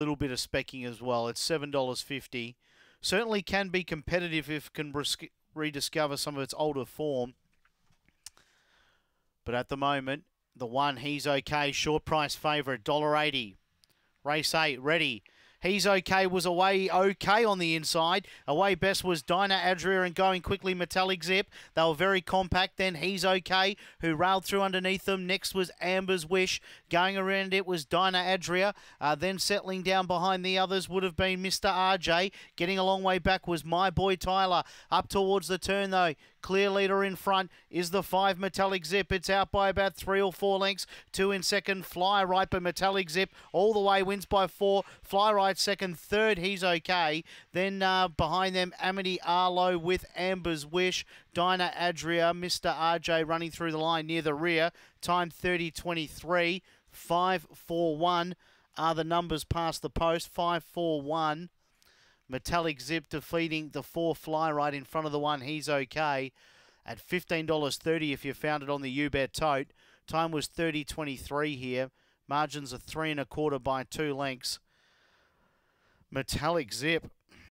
little bit of specking as well. It's $7.50. Certainly can be competitive if can rediscover some of its older form. But at the moment, the one, he's okay. Short price favourite, $1.80. Race 8, ready. He's okay, was away okay on the inside. Away best was Dinah Adria and going quickly Metallic Zip. They were very compact then. He's okay, who railed through underneath them. Next was Amber's Wish. Going around it was Dinah Adria. Uh, then settling down behind the others would have been Mr. RJ. Getting a long way back was My Boy Tyler. Up towards the turn though. Clear leader in front is the five Metallic Zip. It's out by about three or four lengths. Two in second. Fly right, but Metallic Zip all the way wins by four. Fly right second. Third, he's okay. Then uh, behind them, Amity Arlo with Amber's Wish. Dinah Adria, Mr. RJ running through the line near the rear. Time 30.23. 541 are the numbers past the post. 541. Metallic Zip defeating the four fly right in front of the one. He's okay at $15.30 if you found it on the Ubet tote. Time was 30.23 here. Margins are three and a quarter by two lengths. Metallic Zip